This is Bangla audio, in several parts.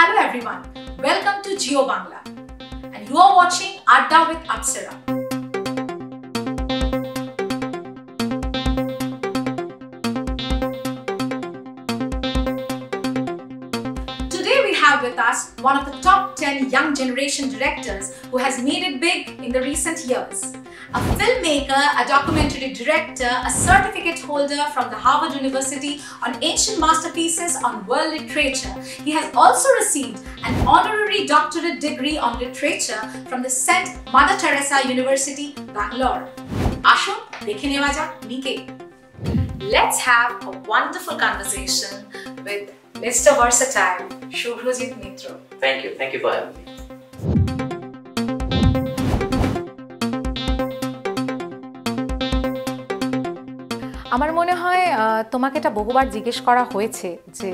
Hello everyone, welcome to Geo Bangla. And you are watching Adda with Apsara. Today we have with us one of the top 10 young generation directors who has made it big in the recent years A filmmaker, a documentary director, a certificate holder from the Harvard University on ancient masterpieces on world literature. He has also received an honorary doctorate degree on literature from the St. Mother Teresa University, Bangalore. আসুন দেখে নেওয়া যাক নিকে Let's have a wonderful conversation with Mr. Versatile, Shubhrojit Mitra. Thank you. Thank you for having me. তোমাকে এটা বহুবার জিজ্ঞেস করা হয়েছে যে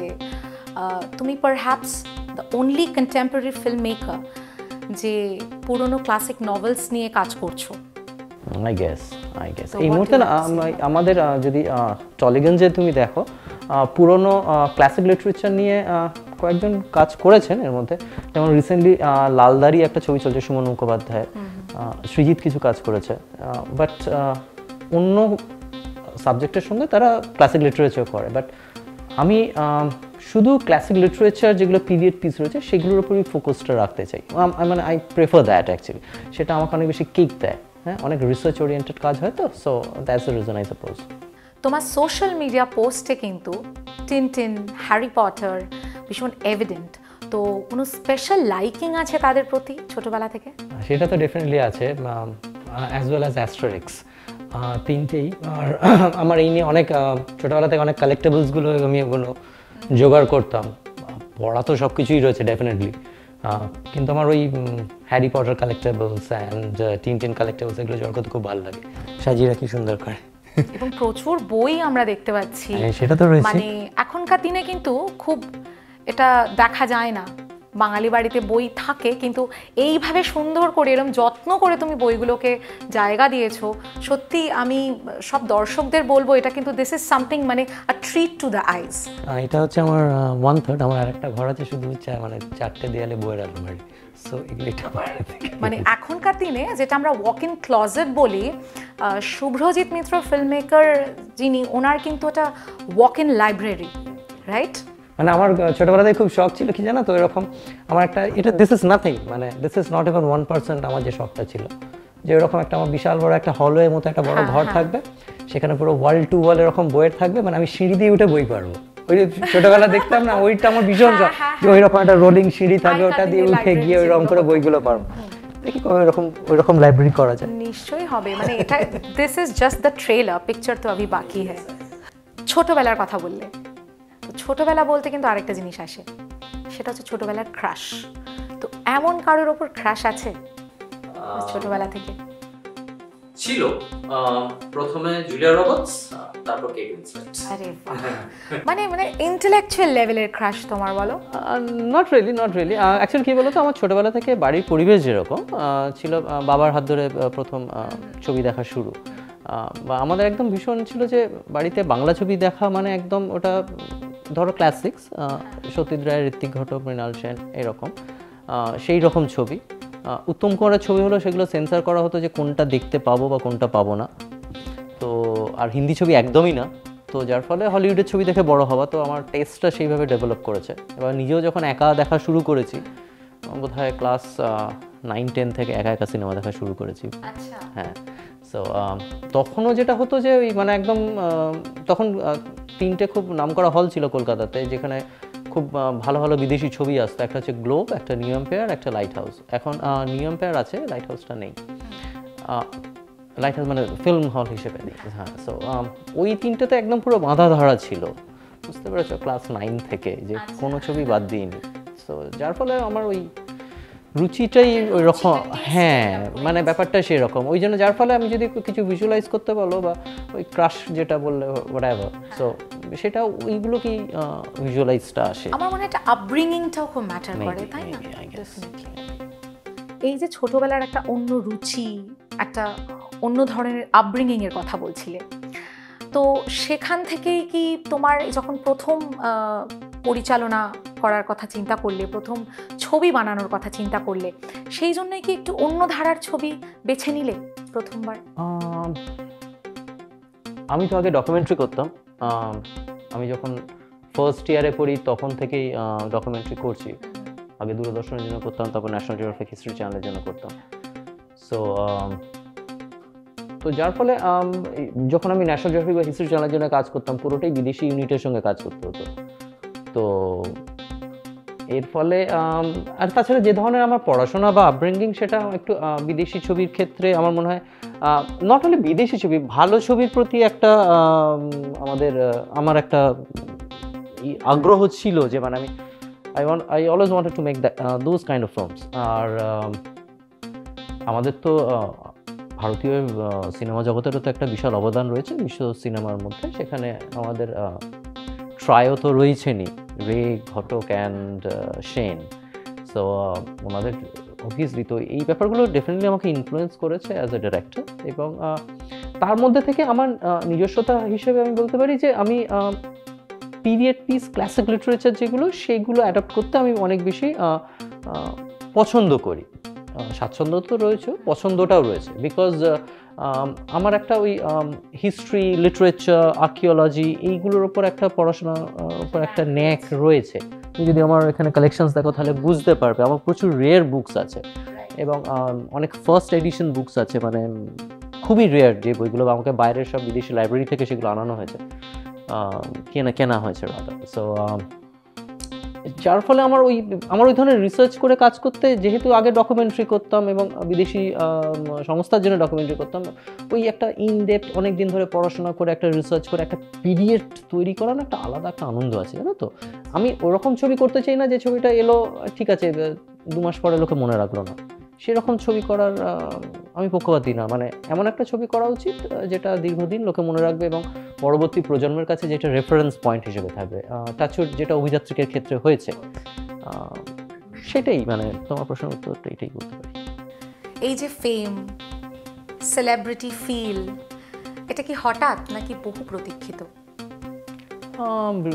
তুমি perhaps the only contemporary film maker যে পুরনো ক্লাসিক নভেলস নিয়ে কাজ করছ। আই গেস আই গেস এই মুহূর্তে না আমাদের যদি টলিগঞ্জে তুমি দেখো পুরনো ক্লাসিক লিটারেচার নিয়ে কয়েকজন কাজ করেছেন এর মধ্যে। যেমন রিসেন্টলি লালদারি একটা ছবি চলছে সুমন মুখোপাধ্যায় সৃজিৎ কিছু কাজ করেছে। বাট অন্য সাবজেক্টের সঙ্গে তারা ক্লাসিক লিটারেচার করে। বাট আমি শুধু ক্লাসিক লিটারেচার যেগুলো পিরিয়ড পিস রয়েছে সেগুলোর উপরই ফোকাসটা রাখতে চাই। মানে আই প্রেফার দ্যাট অ্যাকচুয়ালি সেটা আমাকে অনেক বেশি কিক দেয়। হ্যাঁ অনেক রিসার্চ ওরিয়েন্টেড কাজ হয় তো so that's the reason I suppose তোমার সোশ্যাল মিডিয়া পোস্টে কিন্তু টিনটিন হ্যারি পটার ভীষণ এভিডেন্ট তো কোনো স্পেশাল লাইকিং আছে তাদের প্রতি ছোটবেলা থেকে? সেটা তো ডেফিনেটলি আছে অ্যাজ ওয়েল অ্যাজ অ্যাস্ট্রোরিক্স তিনটেই। আর আমার এই নিয়ে অনেক ছোটবেলা থেকে অনেক কালেক্টেবলসগুলো আমি ওগুলো জোগাড় করতাম। পড়া তো সব কিছুই রয়েছে ডেফিনেটলি কিন্তু আমার ওই Harry Potter collectibles and Tintin collectibles এগুলো জোগাড় করতে খুব ভালো লাগে। সাজিয়ে রাখি সুন্দর করে। এবং প্রচুর বই আমরা দেখতে পাচ্ছি। হ্যাঁ, সেটা তো রয়েছে। মানে এখনকার দিনে কিন্তু খুব এটা দেখা যায় না। বাঙালি বাড়িতে বই থাকে কিন্তু এইভাবে সুন্দর করে এরকম যত্ন করে তুমি বইগুলোকে জায়গা দিয়েছ সত্যি আমি সব দর্শকদের বলব এটা কিন্তু দিস ইজ সামথিং মানে a treat to the eyes এটা হচ্ছে আমার ওয়ান থার্ড আমার আরেকটা ঘর আছে শুধু চা- মানে চারটে দেয়ালে বইয়ের আলমারি। সো এগুলো মানে এখনকার দিনে যেটা আমরা ওয়াক ইন ক্লজেট বলি শুভ্রজিৎ মিত্র ফিল্ম মেকার যিনি ওনার কিন্তু এটা ওয়াক ইন লাইব্রেরি রাইট মানে আমার ছোটবেলাতে খুব শখ ছিল কি জানো তো এরকম আমার একটা এটা দিস ইজ নাথিং মানে this is not even one percent আমার যে শখটা ছিল। যে এরকম একটা আমার বিশাল বড় একটা হলওয়ের মতো একটা বড় হ্যাঁ, ঘর হ্যাঁ। থাকবে সেখানে পুরো ওয়াল টু ওয়াল এরকম বইয়ের থাকবে মানে আমি সিঁড়ি দিয়ে উঠে বই পারব ওই যে ছোটবেলা দেখতাম না ওইটা আমার ভীষণ শখ হ্যাঁ, যে ওই রকম একটা রোলিং সিঁড়ি থাকবে ওটা দিয়ে উঠে গিয়ে ওই রকম করে বইগুলো পারব দেখি কবে এরকম ওই রকম লাইব্রেরি করা যায়। নিশ্চয়ই হবে মানে এটা this is just the trailer picture তো আভি বাকি হ্যাঁ ছোটবেলার কথা বললে। ছোটবেলা বলতে কিন্তু আরেকটা জিনিস আসে। সেটা হচ্ছে ছোটবেলার ক্রাশ তো এমন কারোর ওপর ক্রাশ আছে? ছোটবেলা থেকে। ছিল প্রথমে জুলিয়া রবার্টস তারপর কেট উইন্সলেট আরে মানে মানে ইন্টেলেকচুয়াল লেভেলের ক্রাশ তোমার বলো। Not really not really actually কী বলতো আমার ছোটোবেলা থেকে বাড়ির পরিবেশ যেরকম ছিল বাবার হাত ধরে প্রথম ছবি দেখা শুরু। বা আমাদের একদম ভীষণ ছিল যে বাড়িতে বাংলা ছবি দেখা মানে একদম ওটা ধরো ক্লাসিক্স সত্যিদ রায় ঋত্বিক ঘটক মৃণাল সেন এরকম। সেই রকম ছবি। উত্তম কুমারের ছবি হলো সেগুলো সেন্সার করা হতো যে কোনটা দেখতে পাবো বা কোনটা পাবো না। তো আর হিন্দি ছবি একদমই না। তো যার ফলে হলিউডের ছবি দেখে বড় হওয়া। তো আমার টেস্টটা সেইভাবে ডেভেলপ করেছে। এবার নিজেও যখন একা দেখা শুরু করেছি বোধ হয় ক্লাস নাইন টেন থেকে একা একা সিনেমা দেখা শুরু করেছি। আচ্ছা। হ্যাঁ। সো তখনও যেটা হতো যে ওই মানে একদম তখন তিনটে খুব নামকরা হল ছিল কলকাতাতে যেখানে খুব ভালো ভালো বিদেশি ছবি আসতো। একটা হচ্ছে গ্লোব একটা নিউ এম্পায়ার একটা লাইট হাউস এখন নিউ এম্পায়ার আছে লাইট হাউসটা নেই। লাইট হাউস মানে ফিল্ম হল হিসেবে। হ্যাঁ সো ওই তিনটেতে একদম পুরো বাঁধা ধরা ছিল। বুঝতে পেরেছ? ক্লাস নাইন থেকে যে কোনো ছবি বাদ দিইনি। সো যার ফলে আমার ওই রুচিটাই ওই রকম হ্যাঁ মানে ব্যাপারটা সেই রকম। ওই জন্য যার ফলে আমি যদি কিছু ভিজুয়ালাইজ করতে বলো বা ওই ক্রাশ যেটা বললে হোয়াট এভার সো সেটা ওইগুলো কি ভিজুয়ালাইজটা আসে? আমার মনে হয় আপব্রিঙ্গিংটাও খুব ম্যাটার করে তাই না. এই যে ছোটবেলার একটা অন্য রুচি একটা অন্য ধরনের আপব্রিঙ্গিং এর কথা বলছিলে তো সেখান থেকেই কি তোমার যখন প্রথম পরিচালনা করার কথা চিন্তা করলে প্রথম ছবি বানানোর কথা চিন্তা করলে সেই জন্যই কি একটু অন্য ধারার ছবি বেছে নিলে প্রথমবার? আমি তো আগে ডকুমেন্টারি করতাম। আম, যখন ফার্স্ট ইয়ারে পড়ি তখন থেকেই ডকুমেন্টারি করছি। আগে দূরদর্শনের জন্য করতাম তারপর ন্যাশনাল জিওগ্রাফিক হিস্ট্রি চ্যানেলের জন্য করতাম। সো তো যার ফলে যখন আমি ন্যাশনাল জিওগ্রাফিক বা হিস্ট্রি চ্যানেলের জন্য কাজ করতাম পুরোটাই বিদেশি ইউনিটের সঙ্গে কাজ করতে হতো। তো এর ফলে আর তাছাড়া যে ধরনের আমার পড়াশোনা বা আপব্রিঙ্গিং সেটা একটু বিদেশি ছবির ক্ষেত্রে আমার মনে হয় নট অনলি বিদেশি ছবি, ভালো ছবির প্রতি একটা আমাদের আমার একটা আগ্রহ ছিল যে মানে আমি I want I always wanted to make those kind of films আর আমাদের তো ভারতীয় সিনেমা জগতেরও তো একটা বিশাল অবদান রয়েছে, বিশ্ব সিনেমার মধ্যে, সেখানে আমাদের ট্রায়ও তো রয়েছেনই। রে, ঘটক অ্যান্ড সেন। সো ওনাদের অবভিয়াসলি তো এই ব্যাপারগুলো ডেফিনেটলি আমাকে ইনফ্লুয়েন্স করেছে অ্যাজ এ ডিরেক্টর এবং তার মধ্যে থেকে আমার নিজস্বতা হিসেবে আমি বলতে পারি যে আমি পিরিয়ড পিস ক্লাসিক লিটারেচার যেগুলো সেগুলো অ্যাডাপ্ট করতে আমি অনেক বেশি পছন্দ করি। স্বাচ্ছন্দ্য তো রয়েছে, পছন্দটাও রয়েছে। বিকজ আমার একটা ওই হিস্ট্রি লিটারেচার আর্কিওলজি এইগুলোর ওপর একটা পড়াশোনার উপর একটা ন্যাক রয়েছে। তুমি যদি আমার এখানে কালেকশনস দেখো তাহলে বুঝতে পারবে। আমার প্রচুর রেয়ার বুকস আছে। এবং অনেক ফার্স্ট এডিশন বুকস আছে। মানে খুবই রেয়ার যে বইগুলো আমাকে বাইরের সব বিদেশি লাইব্রেরি থেকে সেগুলো আনানো হয়েছে। কেনা কেনা হয়েছে সো যার ফলে আমার ওই আমার ওই ধরনের রিসার্চ করে কাজ করতে যেহেতু আগে ডকুমেন্টারি করতাম এবং বিদেশি সংস্থার জন্য ডকুমেন্টারি করতাম, ওই একটা ইন ডেপথ অনেক দিন ধরে পড়াশোনা করে, একটা রিসার্চ করে, একটা পিডিএফ তৈরি করার একটা আলাদা একটা আনন্দ আছে, জানো তো? আমি ওরকম ছবি করতে চাই না যে ছবিটা এলো, ঠিক আছে দু মাস পরে লোকে মনে রাখল না। সেরকম ছবি করার আমি পক্ষপাতি না। মানে এমন একটা ছবি করা উচিত যেটা দীর্ঘদিন লোকে মনে রাখবে এবং পরবর্তী প্রজন্মের কাছে যেটা রেফারেন্স পয়েন্ট হিসেবে থাকবে। তাছাড়া যেটা অভিযাত্রিকের ক্ষেত্রে হয়েছে সেটাই মানে তোমার প্রশ্নের উত্তরটা এটাই বলতে পারি। এই যে ফেম সেলিব্রিটি ফিল এটা কি হঠাৎ নাকি বহু প্রতীক্ষিত?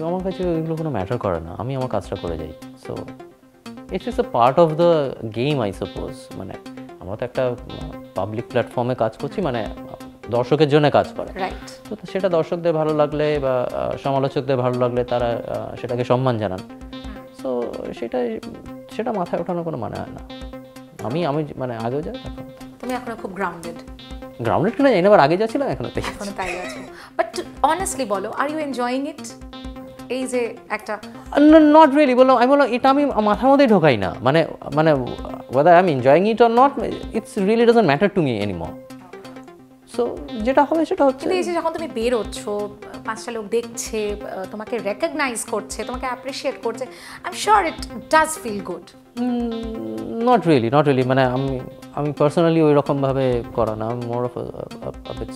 আমার কাছে এগুলো কোনো ম্যাটার করে না। আমি আমার কাজটা করে যাই। So it's is a part of the game I suppose মানে আমরা তো একটা পাবলিক প্ল্যাটফর্মে কাজ করছি মানে দর্শকের জন্য কাজ করে। তো সেটা দর্শকদের ভালো লাগলে বা সমালোচকদের ভালো লাগলে তারা সেটাকে সম্মান জানান। সো সেটা সেটা মাথায় ওঠানোর কোনো মানে হয় না। আমি আমি মানে আগেও যাই তুমি এখনও খুব গ্রাউন্ডেড গ্রাউন্ডেড কিনা? জানি আগে যাচ্ছিলাম এখনও তাই এখনও তাই আছো। বাট অনেস্টলি বলো আর ইউ এনজয়িং ইট এই যে একটা নট রিয়েলি বললাম আমি বললাম এটা আমি মাথার মধ্যেই ঢোকাই না। মানে মানে whether I am enjoying it or not it's really doesn't matter to me anymore so যেটা হবে সেটা হচ্ছে এই যে যখন তুমি বেরোচ্ছ পাঁচটা লোক দেখছে তোমাকে রেকগনাইজ করছে তোমাকে অ্যাপ্রিসিয়েট করছে I am sure it does feel good not really not really মানে আমি আমি পার্সোনালি ওই রকমভাবে করা না। আমি more of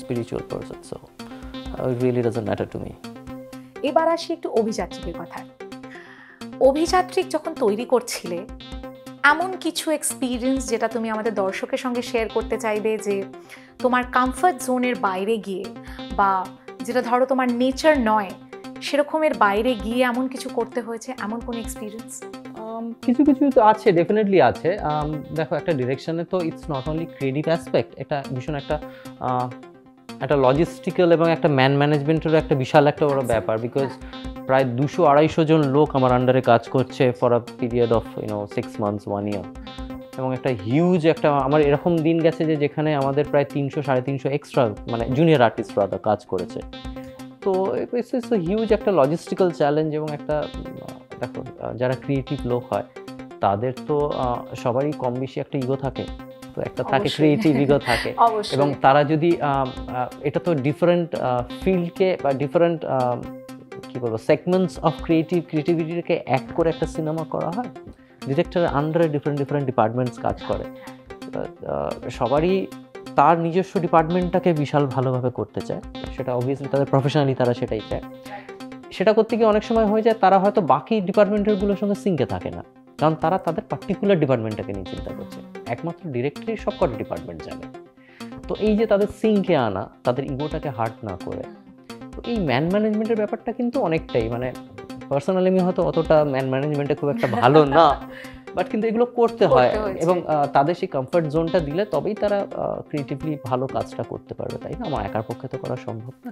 spiritual person so really doesn't matter to me এবার আসি একটু অভিযাত্রিকের কথায়। অভিযাত্রিক যখন তৈরি করছিলে এমন কিছু এক্সপিরিয়েন্স যেটা তুমি আমাদের দর্শকের সঙ্গে শেয়ার করতে চাইবে যে তোমার কমফর্ট জোনের বাইরে গিয়ে বা যেটা ধরো তোমার নেচার নয় সেরকমের বাইরে গিয়ে এমন কিছু করতে হয়েছে এমন কোনো এক্সপিরিয়েন্স Um, কিছু কিছু তো আছে ডেফিনেটলি আছে। Um, দেখো একটা ডিরেকশনে তো it's not only creative aspect এটা ভীষণ একটা একটা লজিস্টিক্যাল এবং একটা ম্যান ম্যানেজমেন্টেরও একটা বিশাল একটা বড় ব্যাপার বিকজ প্রায় দুশো আড়াইশো জন লোক আমার আন্ডারে কাজ করছে for a period of you know six months one year এবং একটা হিউজ একটা আমার এরকম দিন গেছে যে যেখানে আমাদের প্রায় তিনশো সাড়ে তিনশো এক্সট্রা মানে জুনিয়র আর্টিস্টরা কাজ করেছে। তো ইটস হিউজ একটা লজিস্টিক্যাল চ্যালেঞ্জ এবং একটা দেখো যারা ক্রিয়েটিভ লোক হয় তাদের তো সবারই কম বেশি একটা ইগো থাকে। তো একটা থাকে অবশ্যই। থাকে। এবং তারা যদি এটা তো ডিফারেন্ট ফিল্ডকে বা ডিফারেন্ট কি বলব সেগমেন্টস অফ ক্রিয়েটিভ ক্রিয়েটিভিটিকে অ্যাক্ট করে একটা সিনেমা করা হয়? ডিরেক্টরের আন্ডারে ডিফারেন্ট ডিফারেন্ট ডিপার্টমেন্টস কাজ করে। সবারই তার নিজস্ব ডিপার্টমেন্টটাকে বিশাল ভালোভাবে করতে চায়। সেটা অবভিয়াসলি তাদের প্রফেশনালি তারা সেটাই চায়। সেটা করতে গিয়ে অনেক সময় হয়ে যায় তারা হয়তো বাকি ডিপার্টমেন্টেরগুলোর সঙ্গে সিঙ্কে থাকে না। কারণ তারা তাদের পার্টিকুলার ডিপার্টমেন্টটাকে নিয়ে চিন্তা করছে। একমাত্র ডিরেক্টলি সব কটা ডিপার্টমেন্ট জানে। তো এই যে তাদের সিঙ্কে আনা তাদের ইগোটাকে হার্ট না করে তো এই ম্যান ম্যানেজমেন্টের ব্যাপারটা কিন্তু অনেকটাই মানে পার্সোনালি আমি হয়তো অতটা ম্যান ম্যানেজমেন্টে খুব একটা ভালো না বাট কিন্তু এগুলো করতে হয়। এবং তাদের সেই কমফর্ট জোনটা দিলে তবেই তারা ক্রিয়েটিভলি ভালো কাজটা করতে পারবে তাই না? আমার একার পক্ষে তো করা সম্ভব না।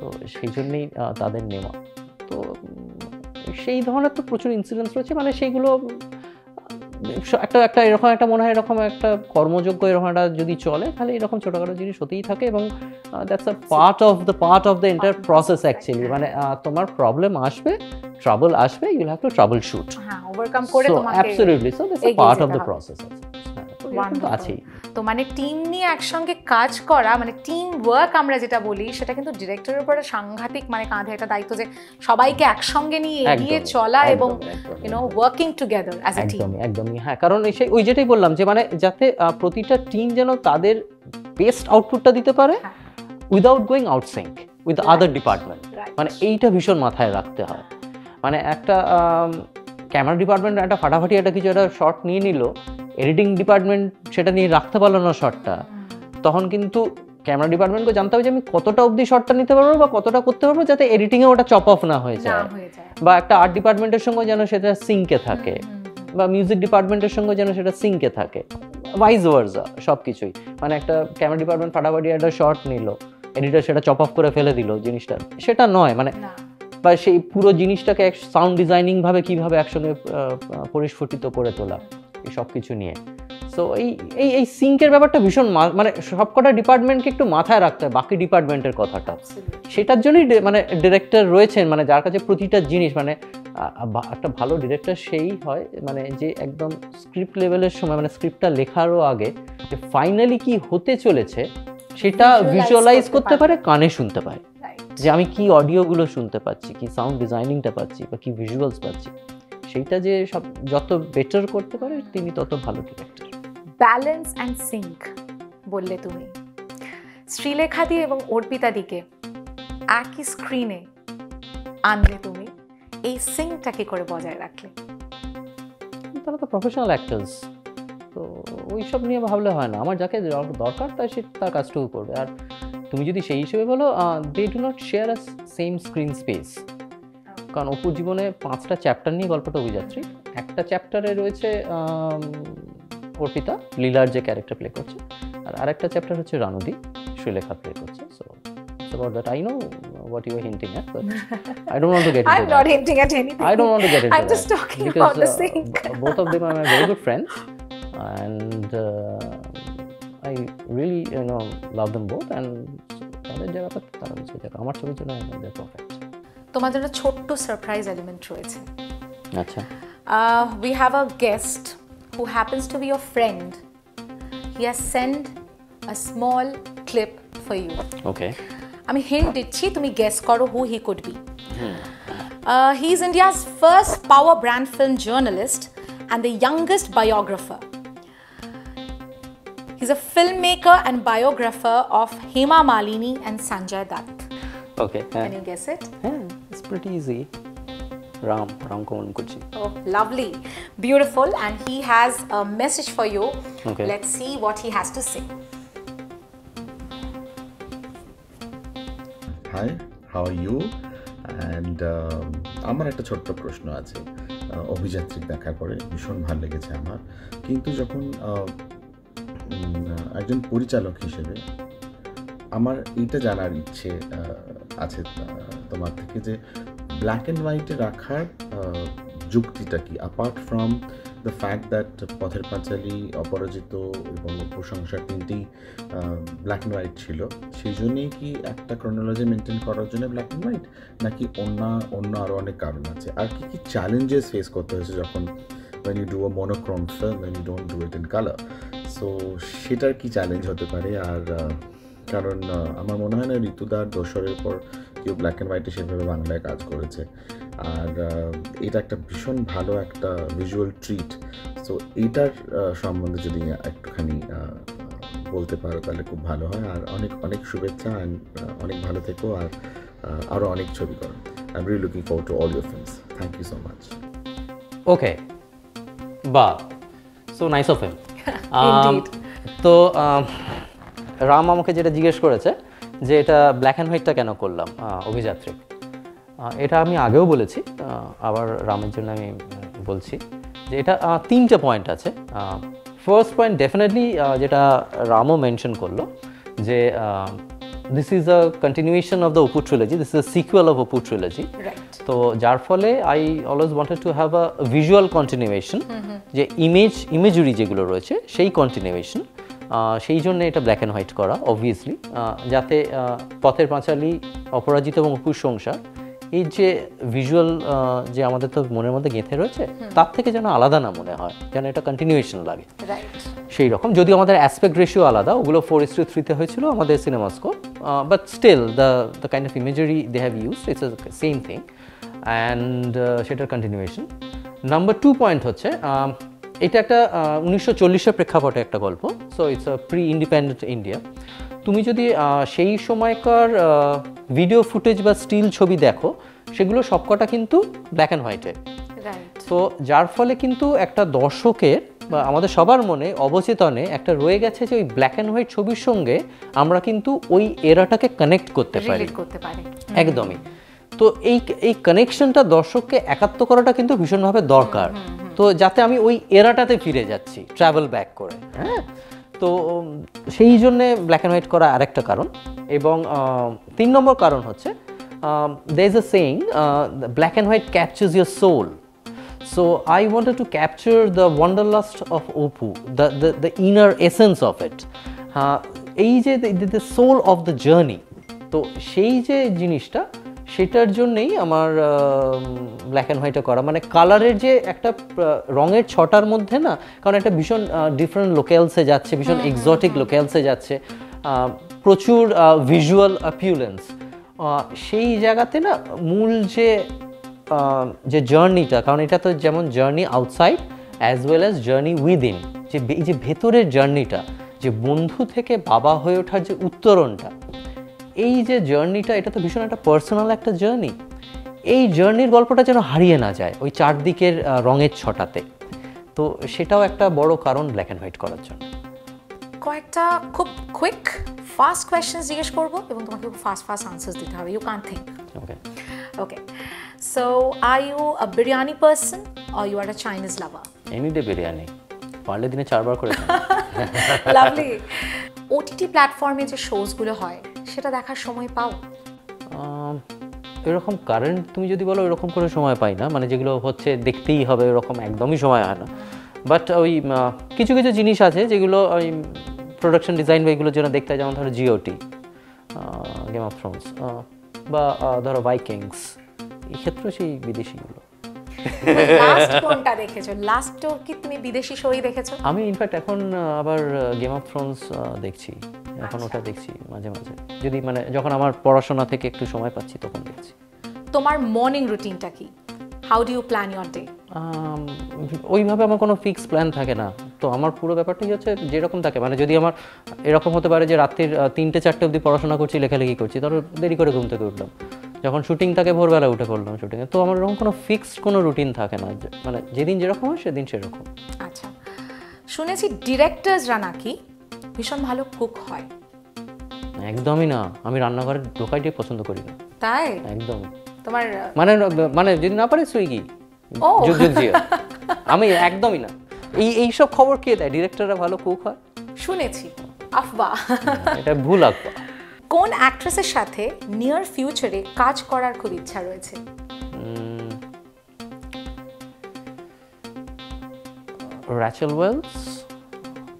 তো সেই জন্যই তাদের নেওয়া। তো সেই ধরনের তো প্রচুর ইনসিডেন্টস রয়েছে। মানে সেইগুলো একটা একটা এরকম একটা মনে হয় এরকম একটা কর্মযোগ্য এরকম একটা যদি চলে তাহলে এরকম ছোটোখাটো জিনিস হতেই থাকে এবং that's a part of the part of the entire process actually মানে তোমার প্রবলেম আসবে ট্রাবল আসবে you'll have to troubleshoot হ্যাঁ ওভারকাম করে তোমাকে absolutely so that's a part of the হবে। তো আছেই। তো মানে টিম নিয়ে একসঙ্গে কাজ করা মানে টিম ওয়ার্ক আমরা যেটা বলি সেটা কিন্তু ডিরেক্টরের উপরে সাংঘাতিক মানে কাঁধে একটা দায়িত্ব যে সবাইকে একসঙ্গে নিয়ে এগিয়ে চলা এবং একদমই, একদমই, you know working together as a team একদমই হ্যাঁ কারণ সেই ওই যেটাই বললাম যে মানে যাতে প্রতিটা টিম যেন তাদের বেস্ট আউটপুটটা দিতে পারে। Without going out sync with other department মানে এইটা ভীষণ মাথায় রাখতে হয়। মানে একটা ক্যামেরা ডিপার্টমেন্ট একটা ফাটাফাটি একটা কিছু একটা শট নিয়ে নিল এডিটিং ডিপার্টমেন্ট সেটা নিয়ে রাখতে পারল না শটটা। তখন কিন্তু ক্যামেরা ডিপার্টমেন্টকে জানতে হবে যে আমি কতটা অবধি শটটা নিতে পারব বা কতটা করতে পারব যাতে এডিটিংয়ে ওটা চপ অফ না হয়ে যায়। বা একটা আর্ট ডিপার্টমেন্টের সঙ্গে যেন সেটা সিঙ্কে থাকে। বা মিউজিক ডিপার্টমেন্টের সঙ্গে যেন সেটা সিঙ্কে থাকে। ভাইস ওয়ার্সা সব কিছুই মানে একটা ক্যামেরা ডিপার্টমেন্ট ফাটাফাটি একটা শর্ট নিল এডিটার সেটা চপ অফ করে ফেলে দিল জিনিসটা। সেটা নয় মানে বা সেই পুরো জিনিসটাকে সাউন্ড ডিজাইনিং ভাবে কীভাবে একসঙ্গে পরিস্ফুটিত করে তোলা। সব কিছু নিয়ে। সো এই এই এই সিঙ্কের ব্যাপারটা ভীষণ মানে সবকটা ডিপার্টমেন্টকে একটু মাথায় রাখতে হয় বাকি ডিপার্টমেন্টের কথাটা। সেটার জন্যই মানে ডিরেক্টর রয়েছেন মানে যার কাছে প্রতিটা জিনিস মানে একটা ভালো ডিরেক্টর সেই হয় মানে যে একদম স্ক্রিপ্ট লেভেলের সময় মানে স্ক্রিপ্টটা লেখারও আগে যে ফাইনালি কি হতে চলেছে সেটা ভিজুয়ালাইজ করতে করতে পারে কানে শুনতে পারে। যে আমি কি অডিওগুলো শুনতে পাচ্ছি কি সাউন্ড ডিজাইনিংটা পাচ্ছি বা কি ভিজুয়ালস পাচ্ছি। সেইটা যে সব যত বেটার করতে পারে তিনি তত ভালো ডিরেক্টর ব্যালেন্স অ্যান্ড সিঙ্ক বললে তুমি। শ্রীলেখা শ্রীলেখাদি এবং অর্পিতাদিকে একই স্ক্রিনে আনলে তুমি এই সিঙ্কটা কি করে বজায় রাখলে? তারা তো প্রফেশনাল অ্যাক্টার্স তো ওই সব নিয়ে ভাবলে হয় না। আমার যাকে দরকার তাই সে তার কাজটুকু করবে। আর তুমি যদি সেই হিসেবে বলো they do not share a same screen space কারণ অপুর জীবনে পাঁচটা চ্যাপ্টার নিয়ে গল্পটা অভিযাত্রী। একটা চ্যাপ্টারে রয়েছে অর্পিতা লীলার যে ক্যারেক্টার প্লে করছে আর আরেকটা চ্যাপ্টার হচ্ছে রানুদি সুলেখা প্লে করছে। সো আমার ছবির জন্য তোমার জন্য ছোট্ট সারপ্রাইজ এলিমেন্ট রয়েছে। আচ্ছা। Uh, we have a guest who happens to be your friend. He has sent a small clip for you. ওকে আমি হিন্ট দিচ্ছি তুমি গেস করো who he could be he is India's first power brand film journalist and the youngest biographer he is a film maker and biographer of Hema Malini and Sanjay Dutt okay হ্যাঁ can you guess pretty easy Ram Ram common করছি Oh, lovely, beautiful, and he has a message for you. Okay. Let's see what he has to say. Hi how are you and আমার একটা ছোট্ট প্রশ্ন আছে। আহ, অভিযাত্রী দেখার পরে ভীষণ ভালো লেগেছে আমার। কিন্তু যখন একজন পরিচালক হিসেবে আমার এইটা জানার ইচ্ছে আছে তোমার থেকে যে ব্ল্যাক অ্যান্ড হোয়াইটে রাখার যুক্তিটা কি? Apart from the fact that Pather Panchali Aparajito এবং প্রশংসা তিনটেই ব্ল্যাক অ্যান্ড হোয়াইট ছিল, সেই জন্যেই কি একটা ক্রোনোলজি মেনটেন করার জন্য ব্ল্যাক অ্যান্ড হোয়াইট নাকি অন্য অন্য আরও অনেক কারণ আছে? আর কি কি চ্যালেঞ্জেস ফেস করতে হয়েছে যখন you do a monochrome film, when you don't do it in color? So সেটার কি চ্যালেঞ্জ হতে পারে? আর কারণ আমার মনে হয় না ঋতুদার দোসরের পর কেউ ব্ল্যাক অ্যান্ড হোয়াইটে সেভাবে বাংলায় কাজ করেছে। আর এটা একটা ভীষণ ভালো একটা ভিজুয়াল ট্রিট সো এইটার আহ, সম্বন্ধে যদি একটুখানি বলতে পারো তাহলে খুব ভালো হয়। আর অনেক অনেক শুভেচ্ছা অ্যান্ড অনেক ভালো থেকো আর আরও অনেক ছবি করো। I am really looking for to all your films thank you so much okay বা সো নাইস অফ হিম তো রাম আমাকে যেটা জিজ্ঞেস করেছে যে এটা ব্ল্যাক অ্যান্ড হোয়াইটটা কেন করলাম অভিযাত্রী। এটা আমি আগেও বলেছি আবার রামের জন্য আমি বলছি যে এটা তিনটে পয়েন্ট আছে। ফার্স্ট পয়েন্ট ডেফিনেটলি যেটা রামও মেনশন করল যে this is a continuation of the Apu trilogy this is a sequel of Apu trilogy তো যার ফলে I always wanted to have a visual continuation যে ইমেজ ইমেজুরি যেগুলো রয়েছে সেই কন্টিনিউয়েশন সেই জন্য এটা ব্ল্যাক অ্যান্ড হোয়াইট করা অবভিয়াসলি যাতে পথের পাঁচালী অপরাজিত এবং অপুর সংসার এই যে ভিজুয়াল যে আমাদের তো মনের মধ্যে গেঁথে রয়েছে তার থেকে যেন আলাদা না মনে হয় যেন এটা কন্টিনিউয়েশন লাগে। সেই রকম যদিও আমাদের অ্যাসপেক্ট রেশিও আলাদা ওগুলো ফোর ইস টু থ্রিতে হয়েছিল আমাদের cinemascope but still the the kind of imagery they have use it's same thing and সেটার কন্টিনিউয়েশন নাম্বার টু পয়েন্ট হচ্ছে এটা একটা উনিশশো চল্লিশের প্রেক্ষাপটে একটা গল্প। So it's a pre independent India তুমি যদি সেই সময়কার ভিডিও ফুটেজ বা স্টিল ছবি দেখো সেগুলো সবকটা কিন্তু ব্ল্যাক অ্যান্ড হোয়াইটে তো যার ফলে কিন্তু একটা দর্শকের বা আমাদের সবার মনে অবচেতনে একটা রয়ে গেছে যে ওই ব্ল্যাক অ্যান্ড হোয়াইট ছবির সঙ্গে আমরা কিন্তু ওই এরাটাকে কানেক্ট করতে পারি। করতে পারে। একদমই। তো এই এই কানেকশনটা দর্শককে একাত্ম করাটা কিন্তু ভীষণভাবে দরকার। তো যাতে আমি ওই এরাটাতে ফিরে যাচ্ছি ট্রাভেল ব্যাক করে হ্যাঁ তো সেই জন্যে ব্ল্যাক অ্যান্ড হোয়াইট করা আরেকটা কারণ এবং তিন নম্বর কারণ হচ্ছে there is a saying black and white captures your soul So I wanted to capture the wanderlust of Opu, the, the, the inner essence it. Uh, এই যে the soul of the journey তো সেই যে জিনিসটা সেটার জন্যেই আমার ব্ল্যাক অ্যান্ড হোয়াইটে করা। মানে কালারের যে একটা রঙের ছটার মধ্যে না কারণ একটা ভীষণ ডিফারেন্ট লোকেলসে যাচ্ছে ভীষণ এক্সোটিক লোকেলসে যাচ্ছে প্রচুর ভিজুয়াল অ্যাপিউলেন্স সেই জায়গাতে না মূল যে যে জার্নিটা কারণ এটা তো যেমন journey outside as well as journey within যে এই যে ভেতরের জার্নিটা যে বন্ধু থেকে বাবা হয়ে ওঠার যে উত্তরণটা এই যে জার্নিটা এটা তো ভীষণ একটা পার্সোনাল একটা জার্নি এই জার্নির গল্পটা যেন হারিয়ে না যায় ওই চারদিকের রঙের ছটাতে। তো সেটাও একটা বড় কারণ ব্ল্যাক অ্যান্ড হোয়াইট করার জন্য। কয়েকটা খুব কুইক ফাস্ট কোয়েশ্চেন জিজ্ঞেস করব এবং তোমাকে খুব ফাস্ট ফাস্ট আনসার্স দিতে হবে। You can think okay okay so are you a biryani person or you are a Chinese lover any day biryani পারলে দিনে চারবার করে লাভলি ওটিটি প্ল্যাটফর্মে যে শোজগুলো হয় সেটা দেখার সময় পাও? এরকম কারেন্ট তুমি যদি বলো এরকম করে সময় পাই না। মানে যেগুলো হচ্ছে দেখতেই হবে এরকম একদমই সময় হয় না। বাট ওই কিছু কিছু জিনিস আছে যেগুলো ওই প্রোডাকশন ডিজাইন বা এগুলোর জন্য দেখতে হয়। যেমন ধরো জিওটি গেম অফ থ্রোনস বা ধরো বাইকিংস এই ক্ষেত্রে সেই বিদেশিগুলো। লাস্ট কোনটা দেখেছ? লাস্ট কি তুমি বিদেশি শোই দেখেছ? আমি ইনফ্যাক্ট এখন আবার গেম অফ থ্রোনস দেখছি। এখন ওটা দেখছি মাঝে মাঝে। যদি মানে যখন আমার পড়াশোনা থেকে একটু সময় পাচ্ছি তখন দেখছি। তোমার মর্নিং রুটিনটা কি? How do you plan your day ওইভাবে আমার কোনো ফিক্স প্ল্যান থাকে না। তো আমার পুরো ব্যাপারটাই হচ্ছে যেরকম থাকে মানে যদি আমার এরকম হতে পারে যে রাত্রির তিনটে চারটে অবধি পড়াশোনা করছি লেখালেখি করছি ধরো দেরি করে ঘুম থেকে উঠলাম। যখন শুটিং থাকে ভোরবেলা উঠে পড়লাম শুটিংয়ে তো আমার এরকম কোনো ফিক্সড কোনো রুটিন থাকে না মানে যেদিন যেরকম হয় সেদিন সেরকম। আচ্ছা। শুনেছি ডিরেক্টরসরা নাকি ভীষণ ভালো কুক হয়। একদমই না আমি রান্নাঘরে ঢোকাইটাই পছন্দ করি না। তাই? একদমই তোমার মানে মানে যদি না পারে সুইগি। আমি একদমই না। এই এইসব খবর কে দেয়? ডিরেক্টররা ভালো কুক হয়? শুনেছি। আফবা। এটা ভুল আঁকবা কোন অ্যাক্ট্রেসের সাথে নিয়ার ফিউচারে কাজ করার খুব ইচ্ছা রয়েছে? Wells,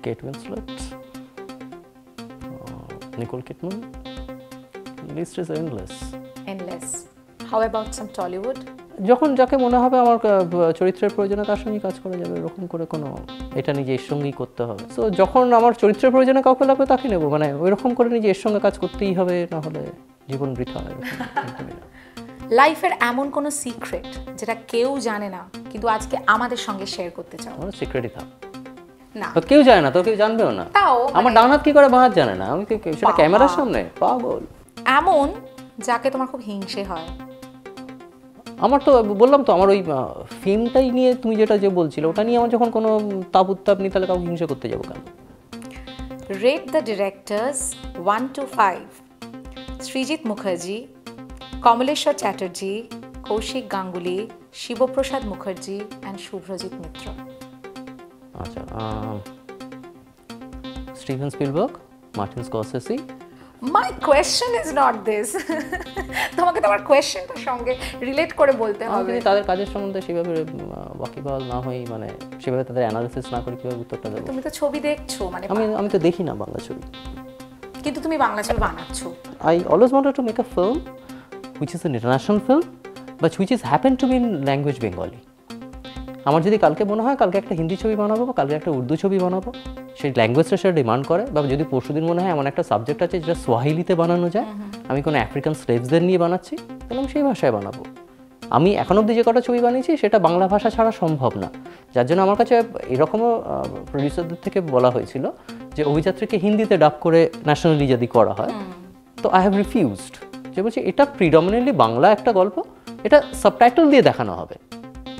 Kate Winslet, uh, Nicole Kidman. List is endless. Endless how about some Tollywood যখন যাকে মনে হবে আমার চরিত্রের প্রয়োজনে তার সঙ্গে কাজ করা যাবে এরকম করে কোনো এটা নিজে এর সঙ্গেই করতে হবে সো যখন আমার চরিত্রের প্রয়োজনে কাউকে লাগবে তাকে নেব মানে ওইরকম করে নিজে এর সঙ্গে কাজ করতেই হবে না হলে জীবন বৃথা না। লাইফের এমন কোনো সিক্রেট যেটা কেউ জানে না কিন্তু আজকে আমাদের সঙ্গে শেয়ার করতে চাও সিক্রেটই থাক না। তো কেউ জানে না তো কেউ জানবেও না। তাও আমার মানে ডান হাত কি করে বাঁ হাত জানে না? আমি সেটা ক্যামেরার সামনে? পাগল। এমন যাকে তোমার খুব হিংসে হয়। আমার তো বললাম তো আমার ওই ফিল্মটাই নিয়ে তুমি যেটা যে বলছিলে ওটা নিয়ে আমার যখন কোনো তাপ উত্তাপ নেই তাহলে কাউকে হিংসা করতে যাব কেন? Rate the directors one to five Srijit Mukherjee Kamaleshwar Chatterjee Kaushik Ganguly Shiboprosad Mukherjee and Subhrajit Mitra. আচ্ছা Steven Spielberg Martin Scorsese my question is not this তোমাকে তোমার কোয়েশ্চেনটার সঙ্গে রিলেট করে বলতে হবে। তাদের কাজের সম্বন্ধে সেভাবে ওয়াকিবহাল না হই মানে সেভাবে তাদের অ্যানালিসিস না করি কীভাবে উত্তরটা দেবো? তুমি তো ছবি দেখছ মানে আমি আমি তো দেখি না বাংলা ছবি। কিন্তু তুমি বাংলা ছবি বানাচ্ছো। I always wanted to make a film which is an international film, but which is happen to be in language Bengali. আমার যদি কালকে মনে হয় কালকে একটা হিন্দি ছবি বানাবো বা কালকে একটা উর্দু ছবি বানাবো সেই ল্যাঙ্গুয়েজটা সেটা ডিমান্ড করে বা যদি পরশুদিন মনে হয় এমন একটা সাবজেক্ট আছে যেটা সোয়াহিলিতে বানানো যায় আমি কোনো আফ্রিকান স্লেভসদের নিয়ে বানাচ্ছি তাহলে আমি সেই ভাষায় বানাবো। আমি এখন অবধি যে কটা ছবি বানিয়েছি সেটা বাংলা ভাষা ছাড়া সম্ভব না। যার জন্য আমার কাছে এরকমও প্রডিউসারদের থেকে বলা হয়েছিল যে অভিযাত্রীকে হিন্দিতে ডাব করে ন্যাশনালি যদি করা হয় তো আই হ্যাভ রিফিউজড যে বলছি এটা প্রিডমিনেন্টলি বাংলা একটা গল্প এটা সাবটাইটেল দিয়ে দেখানো হবে।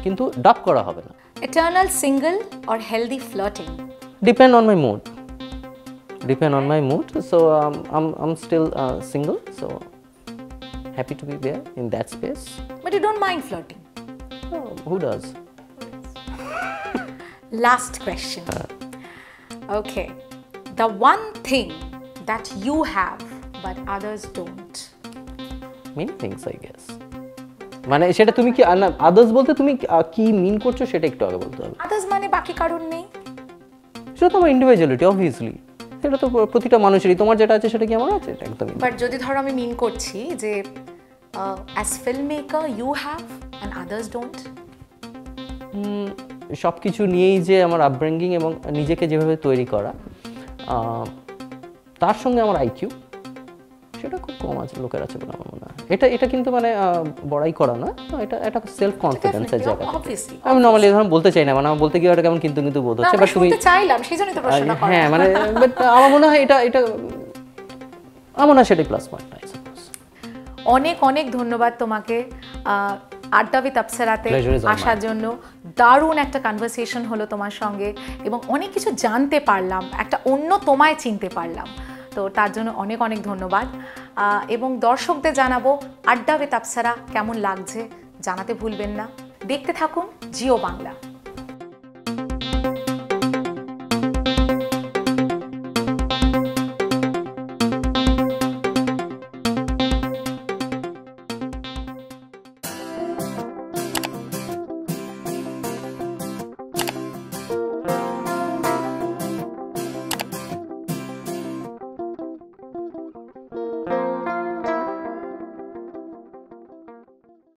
কিন্তু ডাব করা হবে না eternal single or healthy flirting depend on my mood depend on my mood so um, I'm, I'm still uh, single so happy to be there in that space but you don't mind flirting oh, who does Last question. Okay. The one thing that you have but others don't. many things i guess মানে সেটা তুমি কি আদার্স বলতে তুমি কি- মিন করছ সেটা একটু আগে বলতে হবে। আদার্স মানে বাকি কারণ নেই। সেটা তো আমার ইন্ডিভিজুয়ালিটি অবভিয়াসলি সেটা তো প্রতিটা মানুষেরই। তোমার যেটা আছে সেটা কি আমার আছে? এটা একদমই বাট যদি ধরো আমি মিন করছি যে as film maker you have and others don't সব কিছু নিয়েই যে আমার আপব্রিঙ্গিং এবং নিজেকে যেভাবে তৈরি করা তার সঙ্গে আমার আইকিউ সেটা খুব কম আছে লোকের আছে বলে আমার মনে হয়। এটা এটা কিন্তু মানে বড়াই করা না এটা এটা সেলফ কনফিডেন্সের জায়গা। আমি নর্মালি ধরুন বলতে চাই না মানে আমার বলতে গিয়ে ওটা কেমন কিন্তু কিন্তু বোধ হচ্ছে বাট তুমি চাইলাম সেই জন্যই তো প্রশ্নটা করা। হ্যাঁ মানে বাট আমার মনে হয় এটা এটা আমার হয় সেটাই প্লাস পয়েন্ট আই অনেক অনেক ধন্যবাদ তোমাকে আহ, আড্ডা উইথ আপসারাতে আসার জন্য। দারুণ একটা কনভারসেশন হলো তোমার সঙ্গে এবং অনেক কিছু জানতে পারলাম একটা অন্য তোমায় চিনতে পারলাম। তো তার জন্য অনেক অনেক ধন্যবাদ। এবং দর্শকদের জানাব, আড্ডা বেতাপসারা কেমন লাগছে জানাতে ভুলবেন না। দেখতে থাকুন জিও বাংলা।